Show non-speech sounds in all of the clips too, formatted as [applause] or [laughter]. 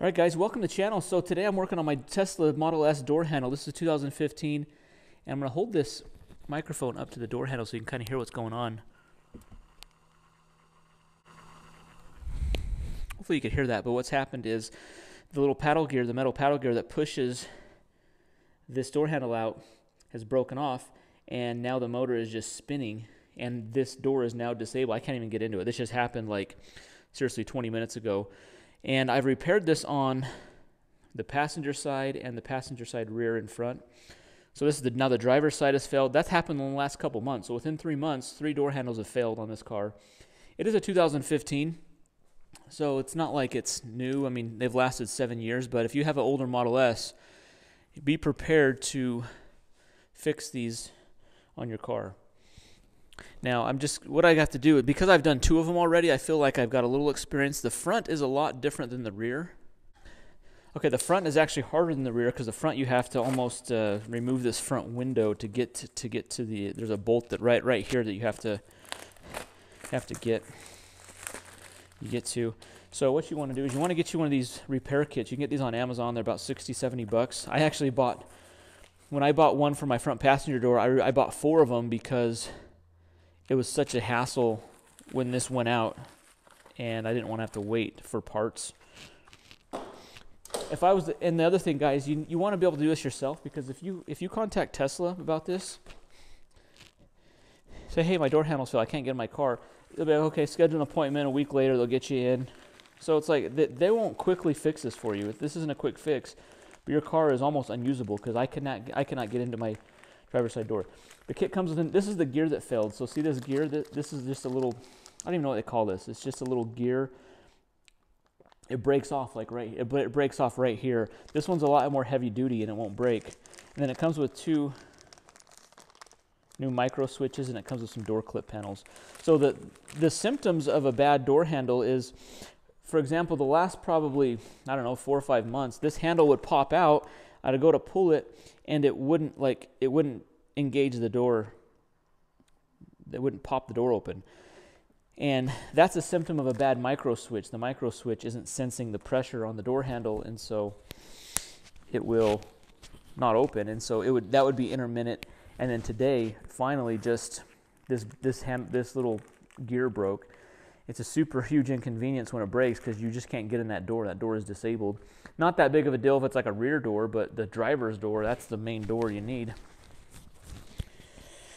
All right, guys, welcome to the channel. So today I'm working on my Tesla Model S door handle. This is 2015, and I'm going to hold this microphone up to the door handle so you can kind of hear what's going on. Hopefully you can hear that, but what's happened is the little paddle gear, the metal paddle gear that pushes this door handle out has broken off, and now the motor is just spinning, and this door is now disabled. I can't even get into it. This just happened like seriously 20 minutes ago. And I've repaired this on the passenger side and the passenger side rear and front. So this is the, now the driver's side has failed. That's happened in the last couple months. So within three months, three door handles have failed on this car. It is a 2015, so it's not like it's new. I mean, they've lasted seven years, but if you have an older Model S, be prepared to fix these on your car. Now, I'm just, what I have to do, because I've done two of them already, I feel like I've got a little experience. The front is a lot different than the rear. Okay, the front is actually harder than the rear because the front you have to almost uh, remove this front window to get to, to get to the, there's a bolt that right, right here that you have to, have to get, you get to. So what you want to do is you want to get you one of these repair kits. You can get these on Amazon. They're about 60, 70 bucks. I actually bought, when I bought one for my front passenger door, I, I bought four of them because it was such a hassle when this went out and I didn't want to have to wait for parts. If I was, the, and the other thing, guys, you, you want to be able to do this yourself because if you if you contact Tesla about this, say, hey, my door handles fail, I can't get in my car. They'll be like, okay, schedule an appointment. A week later, they'll get you in. So it's like they, they won't quickly fix this for you. If this isn't a quick fix, but your car is almost unusable because I cannot I cannot get into my driver's side door. The kit comes with, this is the gear that failed. So see this gear, this is just a little, I don't even know what they call this. It's just a little gear. It breaks off like right, it, it breaks off right here. This one's a lot more heavy duty and it won't break. And then it comes with two new micro switches and it comes with some door clip panels. So the, the symptoms of a bad door handle is, for example, the last probably, I don't know, four or five months, this handle would pop out. I'd go to pull it and it wouldn't like, it wouldn't engage the door. They wouldn't pop the door open. And that's a symptom of a bad micro switch. The micro switch isn't sensing the pressure on the door handle, and so it will not open. And so it would that would be intermittent. And then today, finally, just this this this little gear broke. It's a super [laughs] huge inconvenience when it breaks because you just can't get in that door. That door is disabled. Not that big of a deal if it's like a rear door, but the driver's door, that's the main door you need.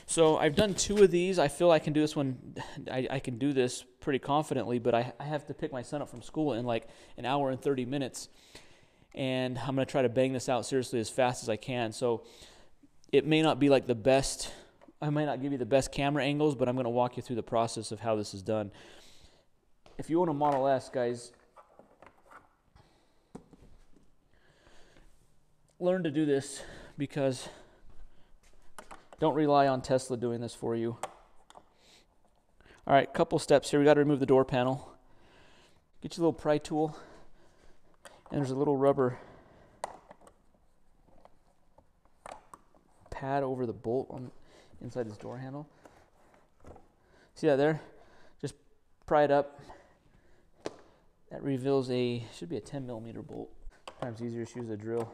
So I've done two of these. I feel I can do this one. [sighs] I, I can do this pretty confidently, but I, I have to pick my son up from school in like an hour and 30 minutes. And I'm going to try to bang this out seriously as fast as I can. So it may not be like the best, I might not give you the best camera angles, but I'm going to walk you through the process of how this is done. If you own a Model S, guys, learn to do this because don't rely on Tesla doing this for you. All right, couple steps here. We got to remove the door panel. Get your little pry tool, and there's a little rubber pad over the bolt on inside this door handle. See that there? Just pry it up. That reveals a should be a 10 millimeter bolt. Sometimes easier to use a drill.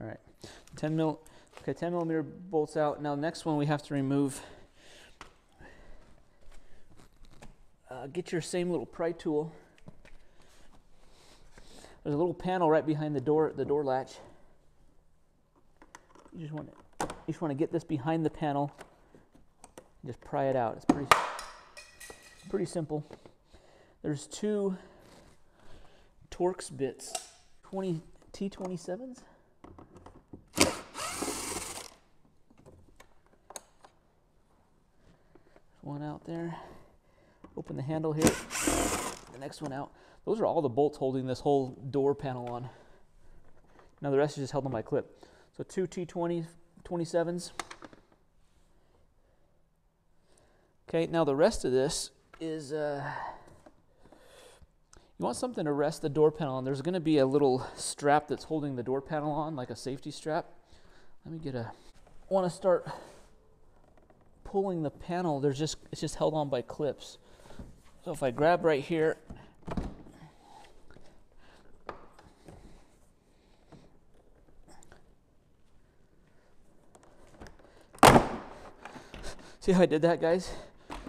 All right, 10 mil Okay, 10 millimeter bolts out. Now, next one we have to remove. Uh, get your same little pry tool. There's a little panel right behind the door, the door latch. You just want to, you just want to get this behind the panel. just pry it out. It's pretty, pretty simple. There's two Torx bits, 20 T27s. one out there. Open the handle here. The next one out. Those are all the bolts holding this whole door panel on. Now the rest is just held on by clip. So two T20 27s. Okay, now the rest of this is uh, you want something to rest the door panel on. There's going to be a little strap that's holding the door panel on, like a safety strap. Let me get a, I want to start pulling the panel. There's just, it's just held on by clips. So if I grab right here, See how I did that, guys?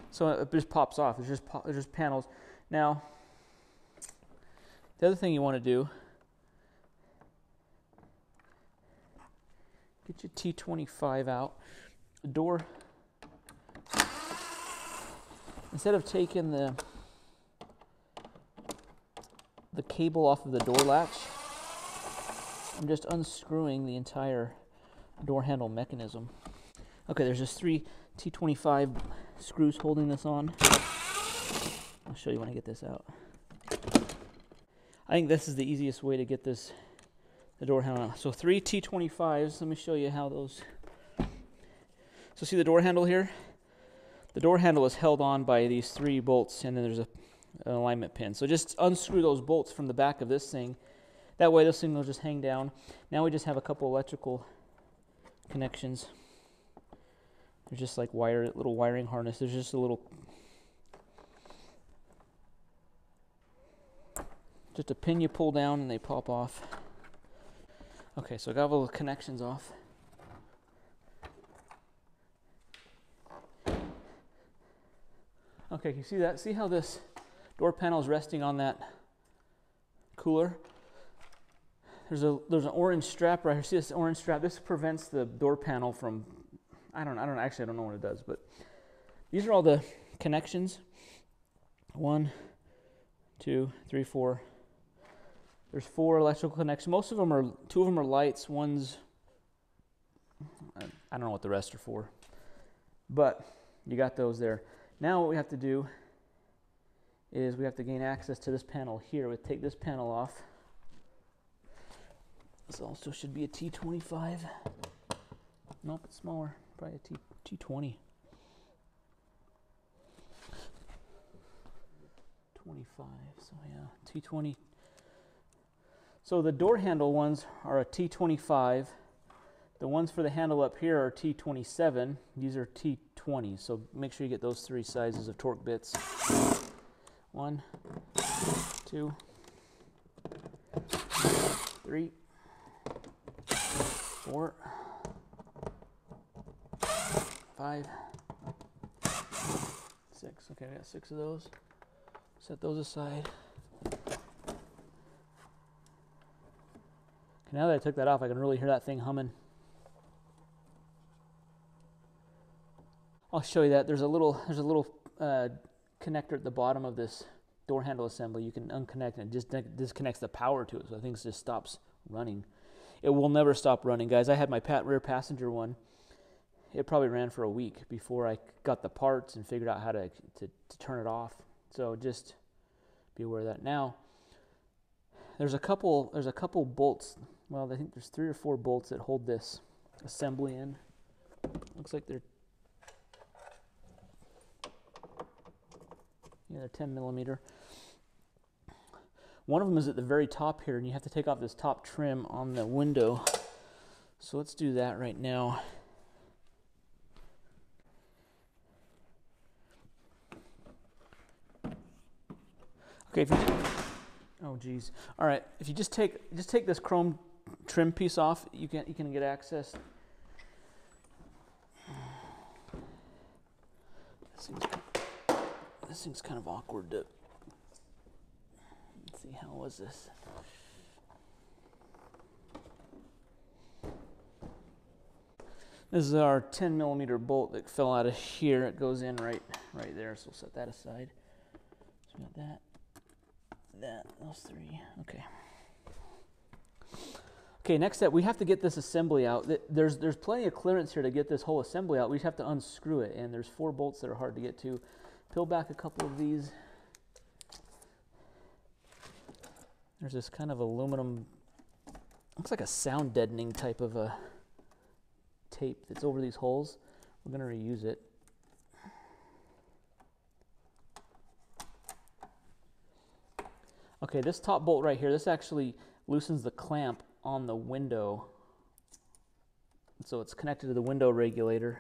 So it just pops off. It's just, it's just panels. Now, the other thing you want to do, get your T25 out. The door, instead of taking the the cable off of the door latch, I'm just unscrewing the entire door handle mechanism. Okay, there's just three T25 screws holding this on. I'll show you when I get this out. I think this is the easiest way to get this the door handle out. So three T25s. Let me show you how those. So see the door handle here? The door handle is held on by these three bolts, and then there's a, an alignment pin. So just unscrew those bolts from the back of this thing. That way this thing will just hang down. Now we just have a couple electrical connections. There's just like wire, little wiring harness. There's just a little, just a pin you pull down and they pop off. Okay, so I got all the connections off. Okay, you see that? See how this door panel is resting on that cooler? There's a there's an orange strap right here. See this orange strap? This prevents the door panel from I don't I don't actually I don't know what it does, but these are all the connections. One, two, three, four. There's four electrical connections. Most of them are two of them are lights. One's I don't know what the rest are for, but you got those there. Now what we have to do is we have to gain access to this panel here. We take this panel off. This also should be a T25. Nope, it's smaller probably a T, T20. 25, so yeah, T20. So the door handle ones are a T25. The ones for the handle up here are T27. These are T20. So make sure you get those three sizes of Torx bits. One, two, three, four, five, six. Okay, I got six of those. Set those aside. Now that I took that off, I can really hear that thing humming. I'll show you that. There's a little there's a little uh, connector at the bottom of this door handle assembly. You can unconnect and it just disconnects the power to it, so it just stops running. It will never stop running, guys. I had my pat rear passenger one it probably ran for a week before I got the parts and figured out how to, to, to turn it off. So just be aware of that. Now, there's a couple there's a couple bolts. Well, I think there's three or four bolts that hold this assembly in. Looks like they're yeah, they're 10 millimeter. One of them is at the very top here, and you have to take off this top trim on the window. So let's do that right now. Okay, if you oh geez. All right, if you just take just take this chrome trim piece off, you can you can get access. This thing's, this thing's kind of awkward to. Let's see, how was this? This is our 10 millimeter bolt that fell out of here. It goes in right right there, so we'll set that aside. So we got that that, those three, okay. Okay, next step, we have to get this assembly out. There's, there's plenty of clearance here to get this whole assembly out. We just have to unscrew it, and there's four bolts that are hard to get to. Peel back a couple of these. There's this kind of aluminum, looks like a sound deadening type of a tape that's over these holes. We're going to reuse it. Okay, this top bolt right here, this actually loosens the clamp on the window. So it's connected to the window regulator.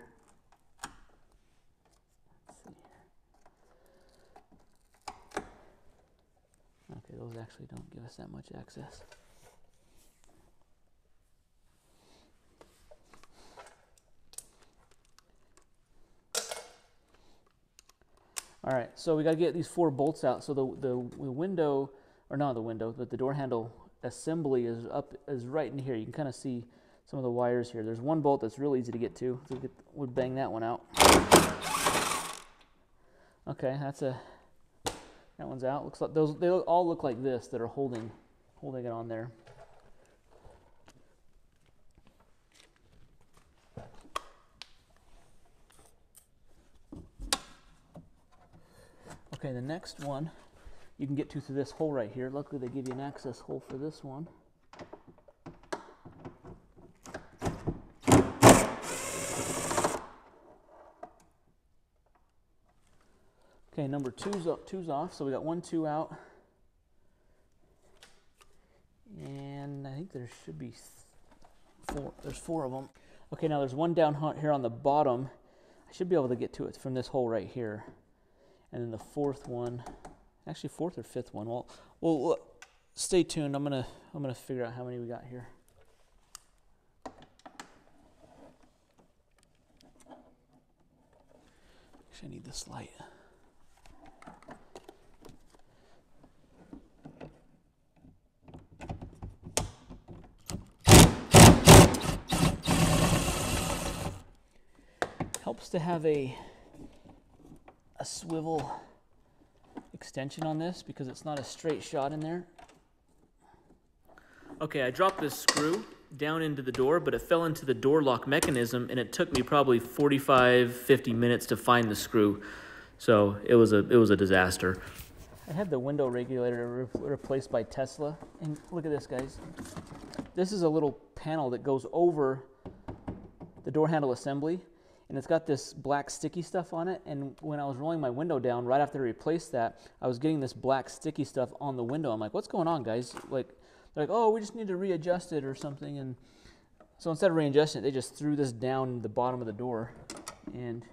Okay, those actually don't give us that much access. All right, so we got to get these four bolts out. So the, the the window, or not the window, but the door handle assembly is up is right in here. You can kind of see some of the wires here. There's one bolt that's real easy to get to. So we get, would bang that one out. Okay, that's a that one's out. Looks like those they all look like this that are holding holding it on there. Okay, the next one you can get to through this hole right here. Luckily, they give you an access hole for this one. Okay, number two's, up, two's off, so we got one, two out. And I think there should be four. There's four of them. Okay, now there's one down here on the bottom. I should be able to get to it from this hole right here. And then the fourth one, actually fourth or fifth one. Well, well, stay tuned. I'm gonna I'm gonna figure out how many we got here. Actually, I need this light. Helps to have a a swivel extension on this because it's not a straight shot in there. Okay, I dropped this screw down into the door, but it fell into the door lock mechanism and it took me probably 45, 50 minutes to find the screw. So it was a, it was a disaster. I had the window regulator re replaced by Tesla. And look at this, guys. This is a little panel that goes over the door handle assembly and it's got this black sticky stuff on it. And when I was rolling my window down, right after I replaced that, I was getting this black sticky stuff on the window. I'm like, what's going on, guys? Like, they're like, oh, we just need to readjust it or something. And so instead of readjusting it, they just threw this down the bottom of the door. And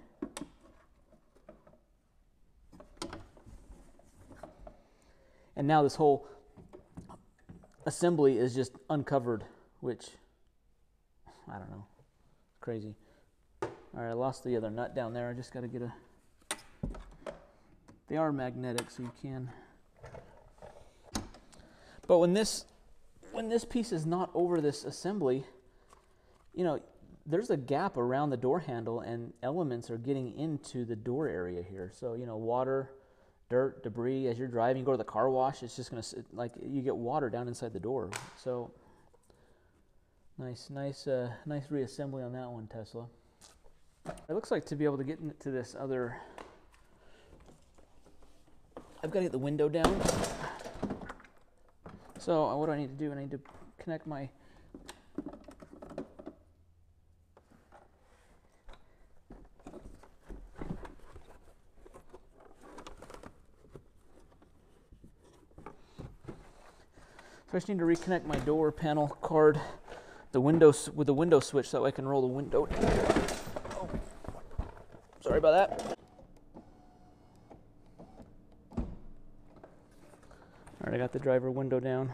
and now this whole assembly is just uncovered, which I don't know, crazy. All right, I lost the other nut down there. I just got to get a. They are magnetic, so you can. But when this when this piece is not over this assembly, you know, there's a gap around the door handle, and elements are getting into the door area here. So you know, water, dirt, debris. As you're driving, you go to the car wash. It's just gonna like you get water down inside the door. So nice, nice, uh, nice reassembly on that one, Tesla. It looks like to be able to get into this other, I've got to get the window down. So uh, what do I need to do? I need to connect my So I just need to reconnect my door panel card, the window with the window switch, so I can roll the window. Sorry about that. All right, I got the driver window down.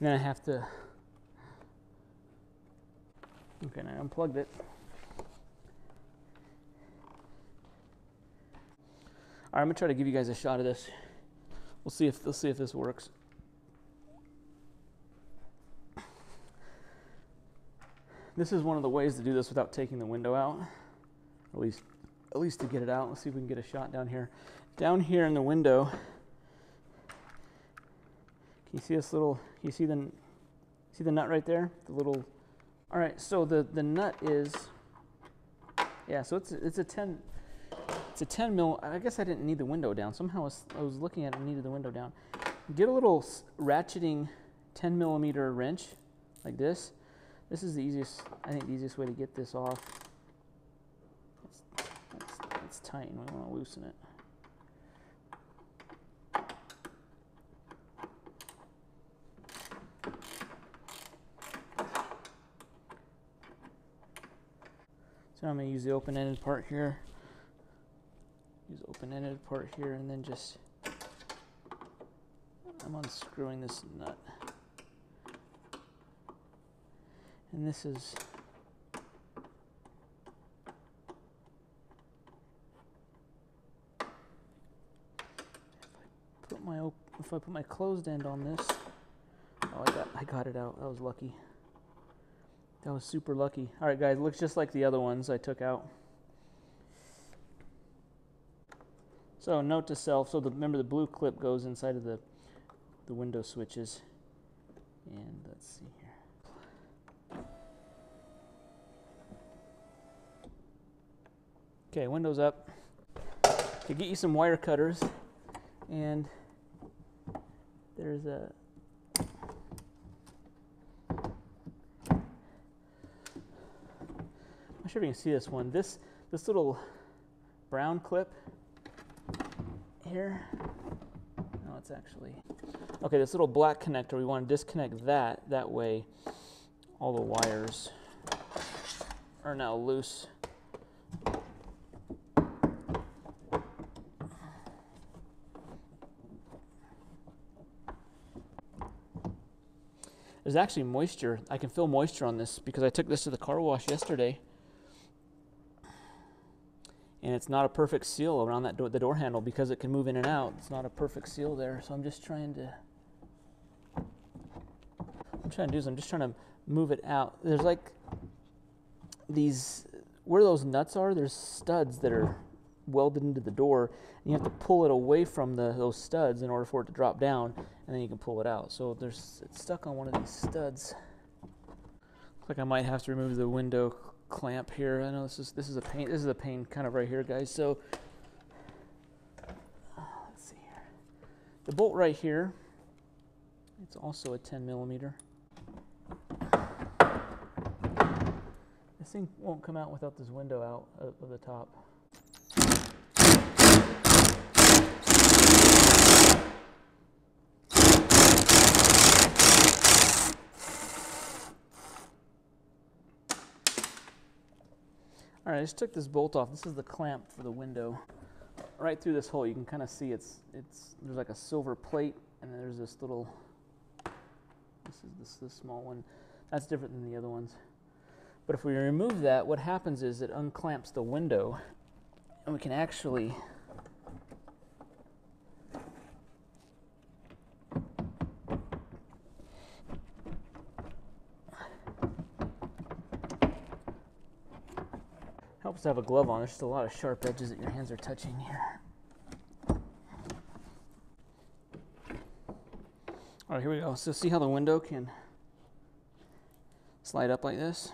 And then I have to, okay, now I unplugged it. All right, I'm gonna try to give you guys a shot of this. We'll see if, we'll see if this works. This is one of the ways to do this without taking the window out at least at least to get it out. Let's see if we can get a shot down here. Down here in the window, can you see this little? You see the see the nut right there? The little. All right, so the the nut is. Yeah, so it's it's a ten. It's a 10 mil. I guess I didn't need the window down. Somehow I was, I was looking at it and needed the window down. Get a little ratcheting 10 millimeter wrench like this. This is the easiest, I think the easiest way to get this off tight and we want to loosen it. So I'm going to use the open-ended part here. Use open-ended part here and then just I'm unscrewing this nut. And this is put my if I put my closed end on this, oh, I got I got it out. That was lucky. That was super lucky. All right, guys, looks just like the other ones I took out. So note to self. So the, remember the blue clip goes inside of the the window switches. And let's see here. Okay, windows up. To get you some wire cutters, and there's a I'm not sure if you can see this one. This this little brown clip here. No, it's actually okay. This little black connector. We want to disconnect that. That way, all the wires are now loose. There's actually moisture. I can feel moisture on this because I took this to the car wash yesterday. And it's not a perfect seal around that door, the door handle because it can move in and out. It's not a perfect seal there. So I'm just trying to I'm trying to do is I'm just trying to move it out. There's like these where those nuts are, there's studs that are welded into the door and you have to pull it away from the, those studs in order for it to drop down and then you can pull it out. So there's it's stuck on one of these studs. Looks like I might have to remove the window clamp here. I know this is this is a pain. This is a pain kind of right here, guys. So uh, let's see here. The bolt right here. It's also a 10 millimeter. This thing won't come out without this window out of, of the top. I just took this bolt off. This is the clamp for the window. Right through this hole, you can kind of see it's it's there's like a silver plate, and then there's this little. This is this this small one. That's different than the other ones. But if we remove that, what happens is it unclamps the window, and we can actually. To have a glove on. There's just a lot of sharp edges that your hands are touching here. All right, here we go. So see how the window can slide up like this?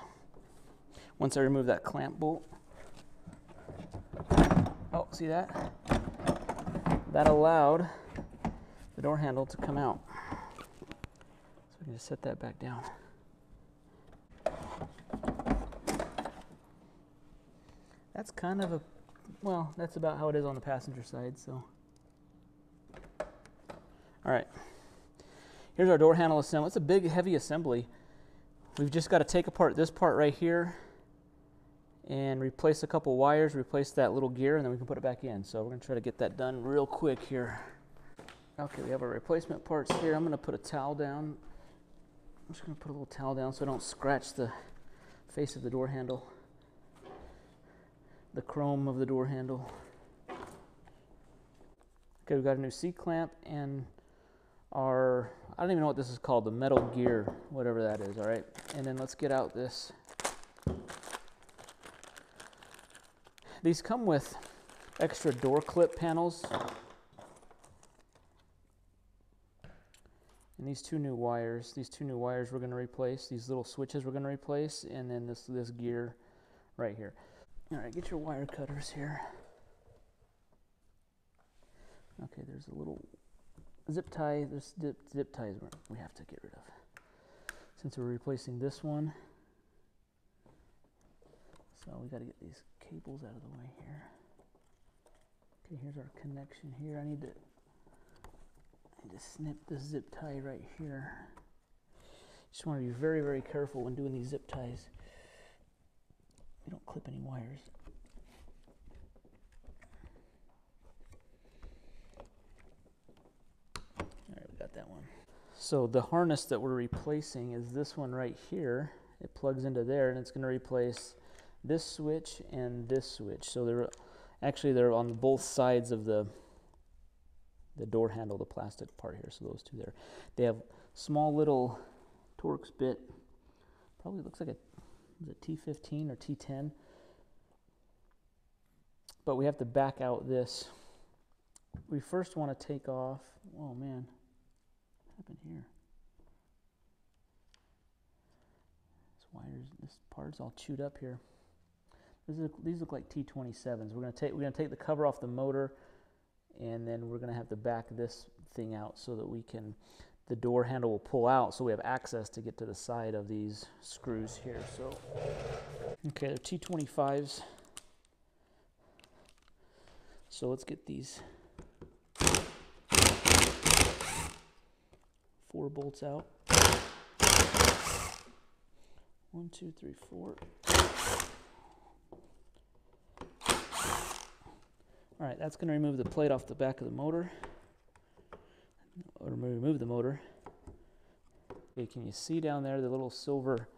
Once I remove that clamp bolt. Oh, see that? That allowed the door handle to come out. So we can just set that back down. That's kind of a, well, that's about how it is on the passenger side, so. All right, here's our door handle assembly. It's a big, heavy assembly. We've just got to take apart this part right here and replace a couple wires, replace that little gear, and then we can put it back in. So we're gonna try to get that done real quick here. Okay, we have our replacement parts here. I'm gonna put a towel down. I'm just gonna put a little towel down so I don't scratch the face of the door handle the chrome of the door handle. Okay, we've got a new C-clamp and our, I don't even know what this is called, the metal gear, whatever that is, all right? And then let's get out this. These come with extra door clip panels. And these two new wires, these two new wires we're going to replace, these little switches we're going to replace, and then this, this gear right here. All right, get your wire cutters here. Okay, there's a little zip tie. There's zip, zip ties we have to get rid of. Since we're replacing this one. So we got to get these cables out of the way here. Okay, here's our connection here. I need to, I need to snip this zip tie right here. Just want to be very, very careful when doing these zip ties. We don't clip any wires. All right, we got that one. So the harness that we're replacing is this one right here. It plugs into there and it's going to replace this switch and this switch. So they're actually they're on both sides of the the door handle, the plastic part here. So those two there. They have small little Torx bit. Probably looks like a is it T15 or T10. But we have to back out this. We first want to take off. Oh man, what happened here? This wires, this part's all chewed up here. These look like T27s. We're gonna take we're gonna take the cover off the motor, and then we're gonna have to back this thing out so that we can the door handle will pull out so we have access to get to the side of these screws here. So, okay, they're T25s. So let's get these four bolts out. One, two, three, four. All right, that's going to remove the plate off the back of the motor. Or remove the motor. Okay, can you see down there the little silver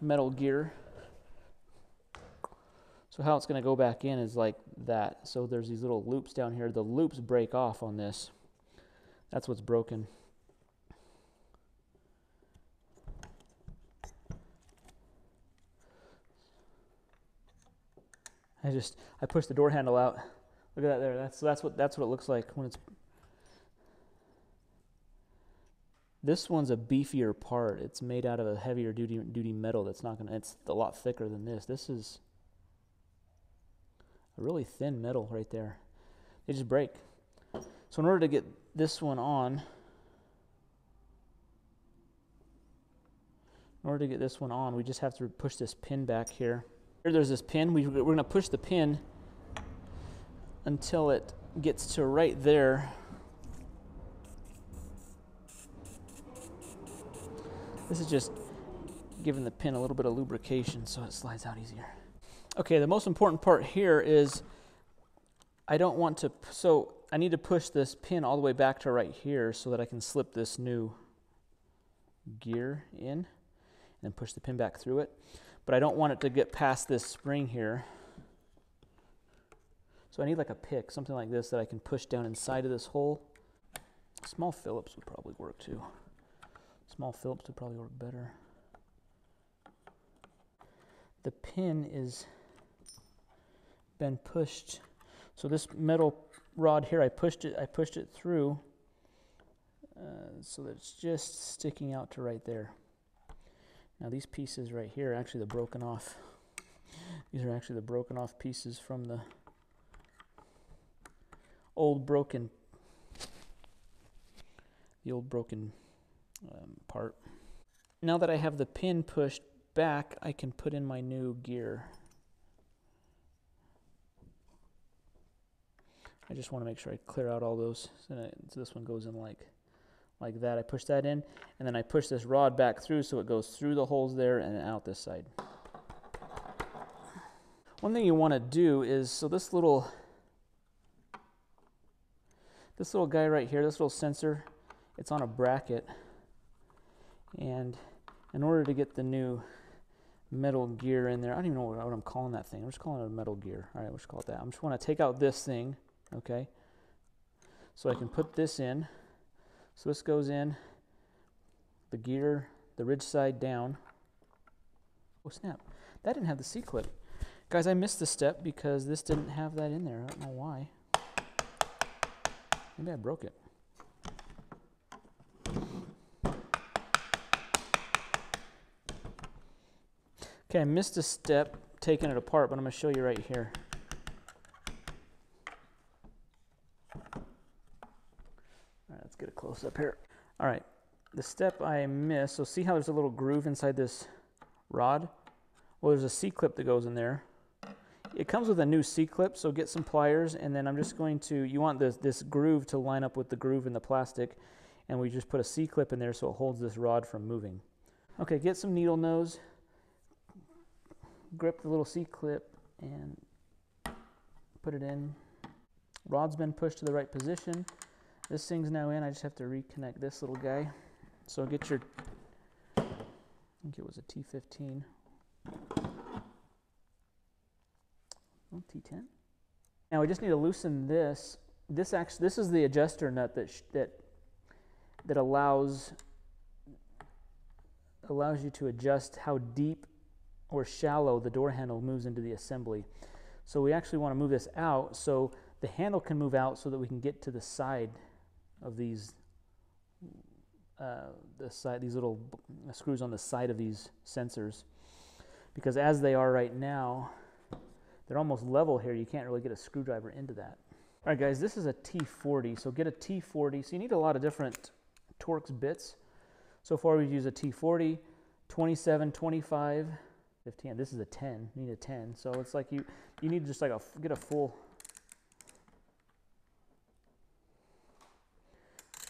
metal gear? So how it's going to go back in is like that. So there's these little loops down here. The loops break off on this. That's what's broken. I just I pushed the door handle out. Look at that there. That's that's what that's what it looks like when it's. This one's a beefier part. It's made out of a heavier duty duty metal. That's not gonna. It's a lot thicker than this. This is a really thin metal right there. They just break. So in order to get this one on, in order to get this one on, we just have to push this pin back here. Here there's this pin. We, we're going to push the pin until it gets to right there. This is just giving the pin a little bit of lubrication so it slides out easier. Okay, the most important part here is I don't want to, so I need to push this pin all the way back to right here so that I can slip this new gear in and push the pin back through it but I don't want it to get past this spring here. So I need like a pick, something like this that I can push down inside of this hole. Small Phillips would probably work too. Small Phillips would probably work better. The pin is been pushed. So this metal rod here, I pushed it. I pushed it through, uh, so it's just sticking out to right there. Now these pieces right here actually the broken off. [laughs] These are actually the broken off pieces from the old broken, the old broken um, part. Now that I have the pin pushed back, I can put in my new gear. I just want to make sure I clear out all those. So this one goes in like like that. I push that in, and then I push this rod back through so it goes through the holes there and out this side. One thing you want to do is, so this little, this little guy right here, this little sensor, it's on a bracket. And in order to get the new metal gear in there, I don't even know what, I'm calling that thing. I'm just calling it a metal gear. All right, let's call it that. I'm just want to take out this thing, okay? So I can put this in. So this goes in, the gear, the ridge side down. Oh snap, that didn't have the C-clip. Guys, I missed the step because this didn't have that in there. I don't know why. Maybe I broke it. Okay, I missed a step taking it apart, but I'm going to show you right here. All right, let's get a close up here. All right, the step I missed, so see how there's a little groove inside this rod? Well, there's a C-clip that goes in there. It comes with a new C-clip, so get some pliers, and then I'm just going to, you want this, this groove to line up with the groove in the plastic, and we just put a C-clip in there so it holds this rod from moving. Okay, get some needle nose, grip the little C-clip, and put it in. Rod's been pushed to the right position. This thing's now in. I just have to reconnect this little guy. So get your, I think it was a T15. Oh, T10. Now we just need to loosen this. This actually, this is the adjuster nut that that that allows allows you to adjust how deep or shallow the door handle moves into the assembly. So we actually want to move this out so the handle can move out so that we can get to the side of these uh, the side these little screws on the side of these sensors because as they are right now they're almost level here. You can't really get a screwdriver into that. All right guys this is a T40 so get a T40 so you need a lot of different Torx bits. So far we've used a T40 27 25 15 this is a 10 you need a 10 so it's like you you need just like a get a full.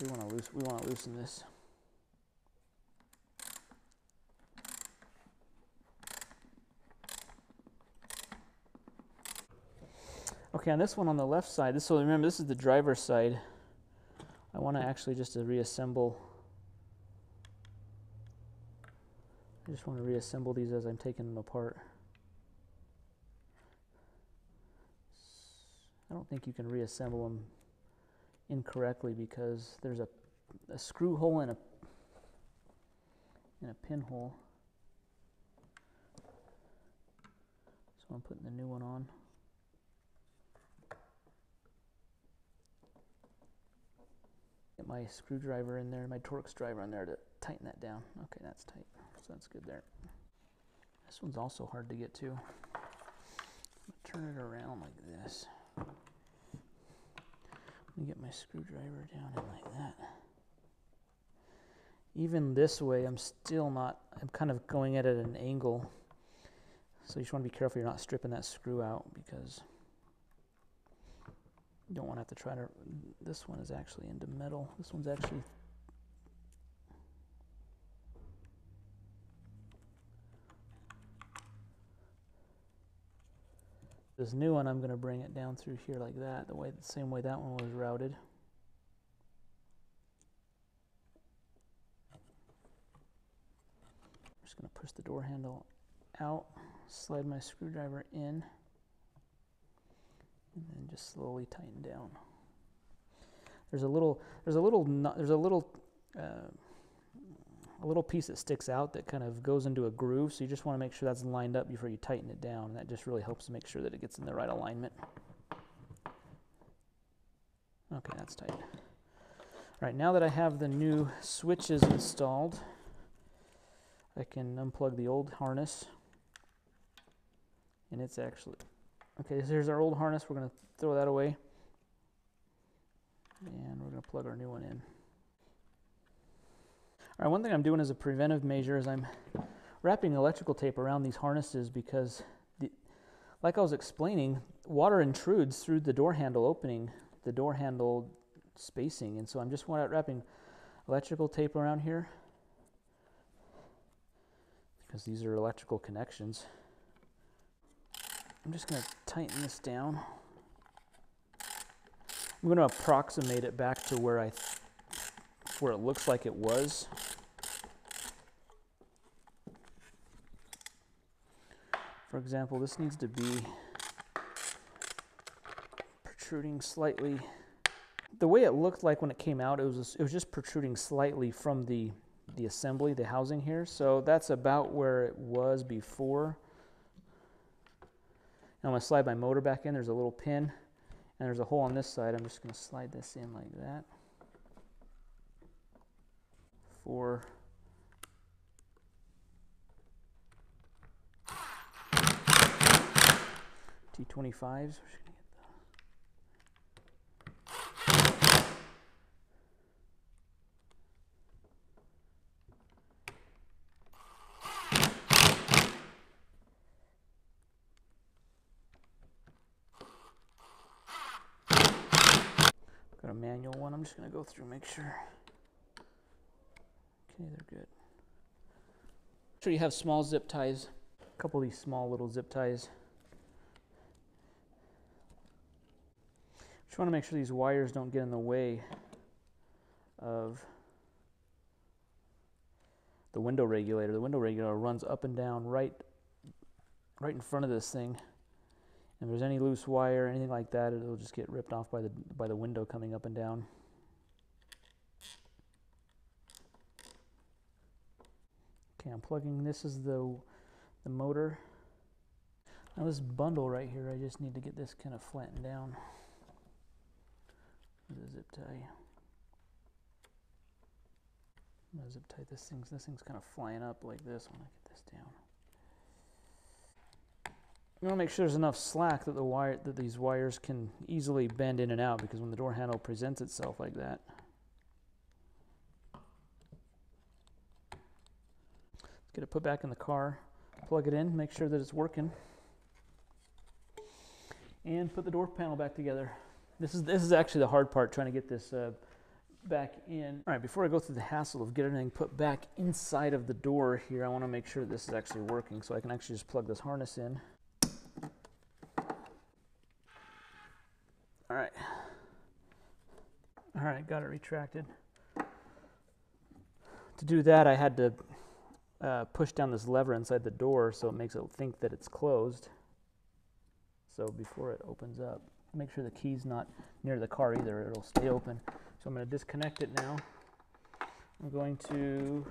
We want to we want to loosen this okay on this one on the left side this so remember this is the driver's side I want to actually just to reassemble I just want to reassemble these as I'm taking them apart I don't think you can reassemble them incorrectly because there's a, a screw hole and a and a pinhole. So I'm putting the new one on. My screwdriver in there, my Torx driver in there to tighten that down. Okay, that's tight. So that's good there. This one's also hard to get to. Turn it around like this. Let me get my screwdriver down in like that. Even this way, I'm still not, I'm kind of going at it at an angle. So you just want to be careful you're not stripping that screw out because don't want to have to try to, this one is actually into metal. This one's actually This new one, I'm going to bring it down through here like that, the way the same way that one was routed. I'm just going to push the door handle out, slide my screwdriver in, and then just slowly tighten down. There's a little, there's a little, there's a little, uh, a little piece that sticks out that kind of goes into a groove. So you just want to make sure that's lined up before you tighten it down. And that just really helps to make sure that it gets in the right alignment. Okay, that's tight. All right, now that I have the new switches installed, I can unplug the old harness. And it's actually, okay, so here's our old harness. We're going to throw that away. And we're going to plug our new one in. All right, one thing I'm doing as a preventive measure is I'm wrapping electrical tape around these harnesses because, the, like I was explaining, water intrudes through the door handle opening, the door handle spacing, and so I'm just wrapping electrical tape around here because these are electrical connections. I'm just going to tighten this down. I'm going to approximate it back to where I where it looks like it was. For example, this needs to be protruding slightly. The way it looked like when it came out, it was it was just protruding slightly from the the assembly, the housing here. So that's about where it was before. I'm going to slide my motor back in. There's a little pin, and there's a hole on this side. I'm just going to slide this in like that. Four T25s. Manual one. I'm just going to go through make sure. Okay, they're good. Make sure, you have small zip ties. A couple of these small little zip ties. Just want to make sure these wires don't get in the way of the window regulator. The window regulator runs up and down right right in front of this thing. If there's any loose wire, or anything like that, it'll just get ripped off by the by the window coming up and down. Okay, I'm plugging. This is the the motor. Now this bundle right here, I just need to get this kind of flattened down with a zip tie. I'm gonna zip tie this thing. This thing's kind of flying up like this when I get this down. I'm gonna make sure there's enough slack that the wire that these wires can easily bend in and out because when the door handle presents itself like that. Let's get it put back in the car, plug it in, make sure that it's working, and put the door panel back together. This is this is actually the hard part, trying to get this uh, back in. All right, before I go through the hassle of getting everything put back inside of the door here, I want to make sure this is actually working, so I can actually just plug this harness in. All right. All right, got it retracted. To do that, I had to uh, push down this lever inside the door so it makes it think that it's closed. So before it opens up, make sure the key's not near the car either, it'll stay open. So I'm going to disconnect it now. I'm going to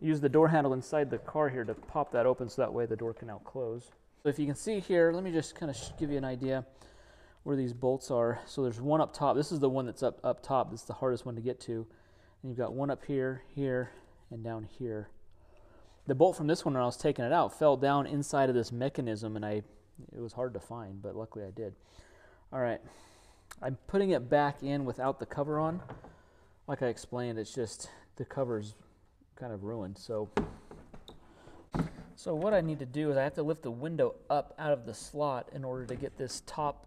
use the door handle inside the car here to pop that open so that way the door can now close. So if you can see here, let me just kind of give you an idea where these bolts are. So there's one up top. This is the one that's up, up top. This is the hardest one to get to. And you've got one up here, here, and down here. The bolt from this one, when I was taking it out, fell down inside of this mechanism, and I it was hard to find, but luckily I did. All right, I'm putting it back in without the cover on. Like I explained, it's just the cover's kind of ruined. So, so what I need to do is I have to lift the window up out of the slot in order to get this top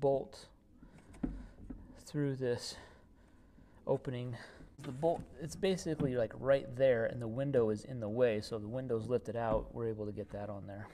bolt through this opening. The bolt, it's basically like right there and the window is in the way, so the window's lifted out, we're able to get that on there.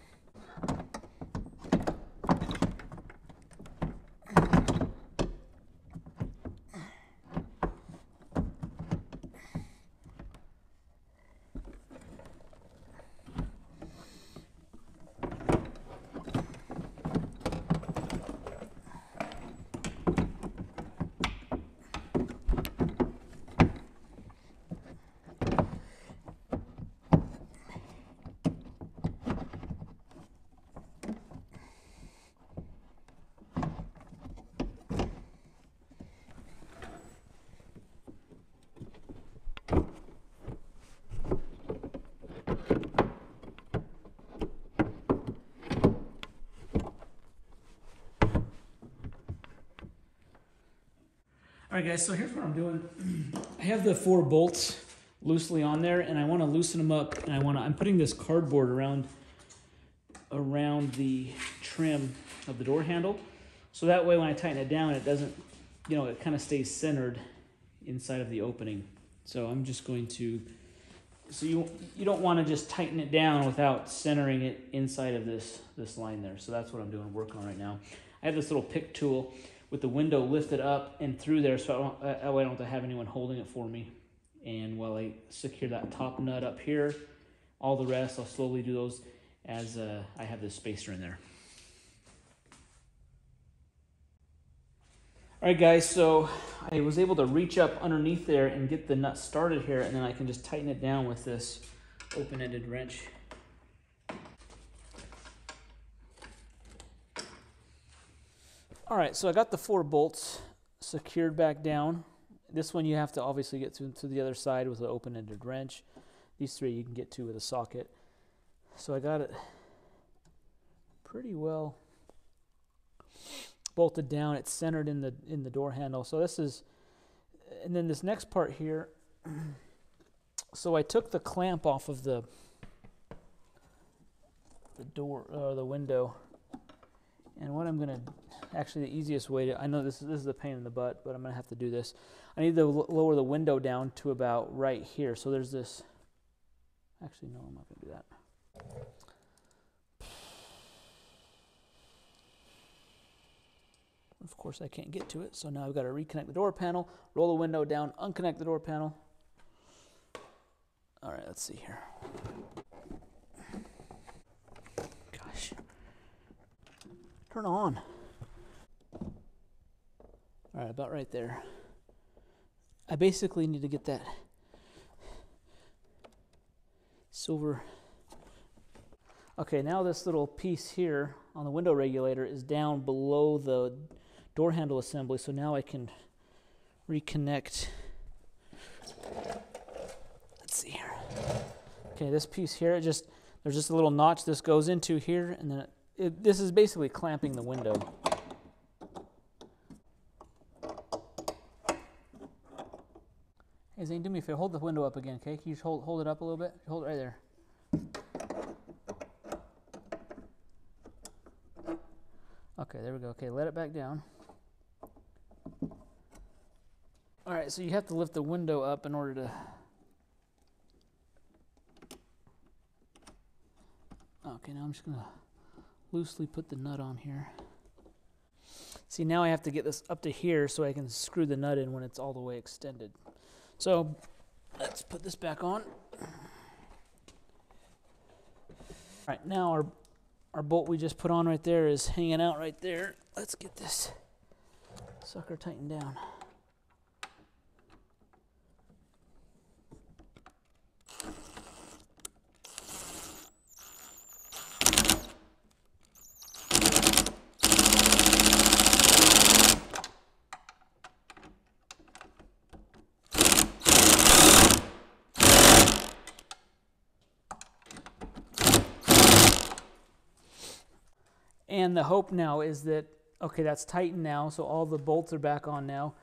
All right, guys, so here's what I'm doing. [clears throat] I have the four bolts loosely on there, and I want to loosen them up, and I want to, I'm putting this cardboard around, around the trim of the door handle. So that way when I tighten it down, it doesn't, you know, it kind of stays centered inside of the opening. So I'm just going to, so you, you don't want to just tighten it down without centering it inside of this, this line there. So that's what I'm doing, working on right now. I have this little pick tool with the window lifted up and through there so I don't, I don't have to have anyone holding it for me. And while I secure that top nut up here, all the rest I'll slowly do those as uh, I have this spacer in there. All right, guys, so I was able to reach up underneath there and get the nut started here, and then I can just tighten it down with this open-ended wrench. All right, so I got the four bolts secured back down. This one you have to obviously get to, to the other side with an open-ended wrench. These three you can get to with a socket. So I got it pretty well bolted down. It's centered in the in the door handle. So this is, and then this next part here. [clears throat] So I took the clamp off of the the door or uh, the window, and what I'm gonna actually the easiest way to, I know this, is, this is a pain in the butt, but I'm going to have to do this. I need to lower the window down to about right here. So there's this, actually, no, I'm not going to do that. Of course, I can't get to it. So now I've got to reconnect the door panel, roll the window down, unconnect the door panel. All right, let's see here. Gosh. Turn on. All right, about right there. I basically need to get that silver. Okay, now this little piece here on the window regulator is down below the door handle assembly, so now I can reconnect. Let's see here. Okay, this piece here, it just there's just a little notch this goes into here, and then it, it, this is basically clamping the window. Hey Zane, do me a favor, hold the window up again, okay? Can you just hold, hold it up a little bit? Hold it right there. Okay, there we go. Okay, let it back down. All right, so you have to lift the window up in order to. Okay, now I'm just gonna loosely put the nut on here. See, now I have to get this up to here so I can screw the nut in when it's all the way extended. So let's put this back on. All right, now our our bolt we just put on right there is hanging out right there. Let's get this sucker tightened down. And the hope now is that, okay, that's tightened now, so all the bolts are back on now.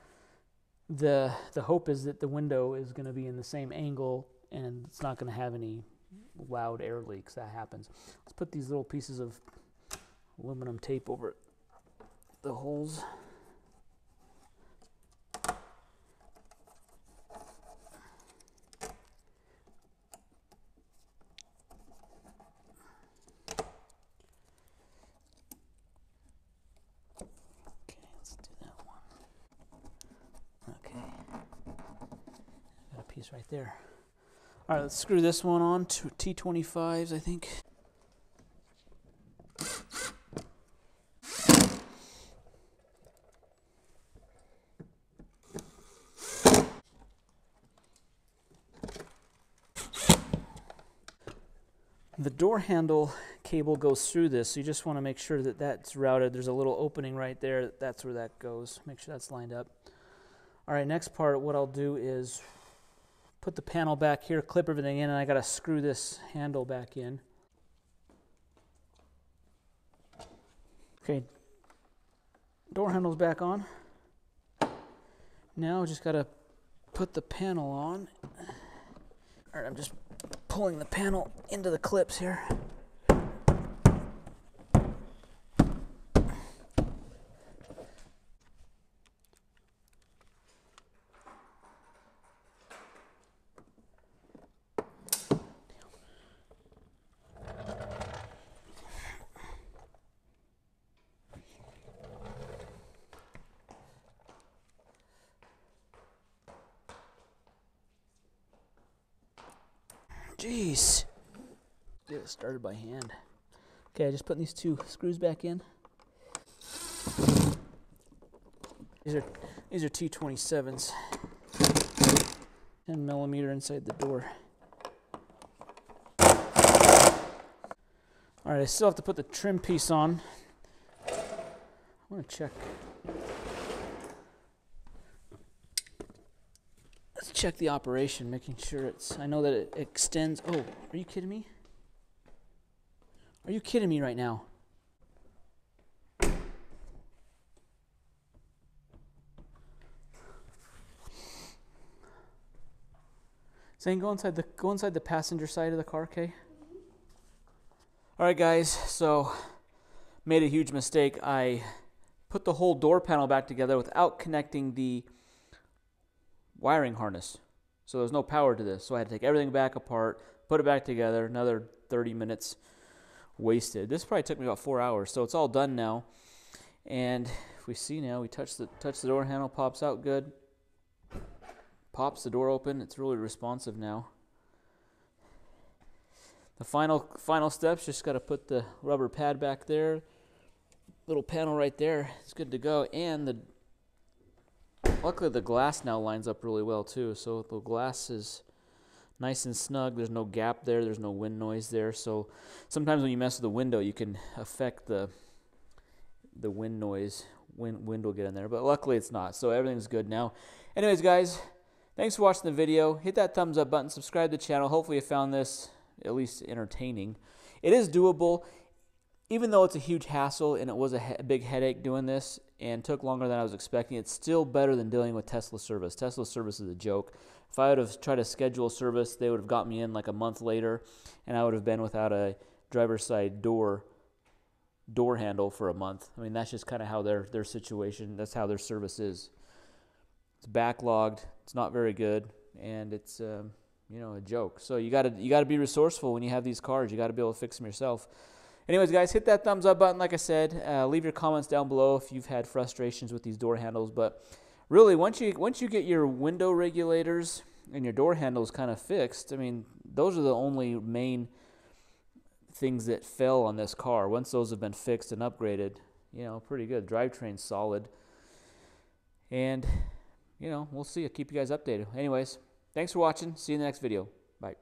The, the hope is that the window is going to be in the same angle and it's not going to have any loud air leaks. That happens. Let's put these little pieces of aluminum tape over the holes. piece right there. All right, let's screw this one on to T25s, I think. The door handle cable goes through this, so you just want to make sure that that's routed. There's a little opening right there. That's where that goes. Make sure that's lined up. All right, next part, what I'll do is put the panel back here, clip everything in, and I got to screw this handle back in. Okay, door handle's back on. Now I just got to put the panel on. All right, I'm just pulling the panel into the clips here. Jeez. Get it started by hand. Okay, just putting these two screws back in. These are these are T27s. 10 millimeter inside the door. All right, I still have to put the trim piece on. I want to check Let's check the operation, making sure it's. I know that it extends. Oh, are you kidding me? Are you kidding me right now? Zane, go inside the go inside the passenger side of the car, okay? All right, guys. So made a huge mistake. I put the whole door panel back together without connecting the wiring harness. So there's no power to this. So I had to take everything back apart, put it back together, another 30 minutes wasted. This probably took me about four hours. So it's all done now. And if we see now, we touch the touch the door handle, pops out good. Pops the door open. It's really responsive now. The final final steps, just got to put the rubber pad back there. little panel right there is good to go. And the luckily the glass now lines up really well too. So the glass is nice and snug. There's no gap there. There's no wind noise there. So sometimes when you mess with the window, you can affect the the wind noise. Wind wind will get in there, but luckily it's not. So everything's good now. Anyways, guys, thanks for watching the video. Hit that thumbs up button. Subscribe to the channel. Hopefully you found this at least entertaining. It is doable even though it's a huge hassle and it was a, he- a, big headache doing this and took longer than I was expecting, it's still better than dealing with Tesla service. Tesla service is a joke. If I would have tried to schedule service, they would have got me in like a month later, and I would have been without a driver's side door door handle for a month. I mean, that's just kind of how their their situation. That's how their service is. It's backlogged. It's not very good, and it's um, you know a joke. So you got to you got to be resourceful when you have these cars. You got to be able to fix them yourself. Anyways, guys, hit that thumbs up button. Like I said, uh, leave your comments down below if you've had frustrations with these door handles. But really, once you once you get your window regulators and your door handles kind of fixed, I mean, those are the only main things that fell on this car. Once those have been fixed and upgraded, you know, pretty good. Drivetrain's solid, and you know, we'll see. I'll keep you guys updated. Anyways, thanks for watching. See you in the next video. Bye.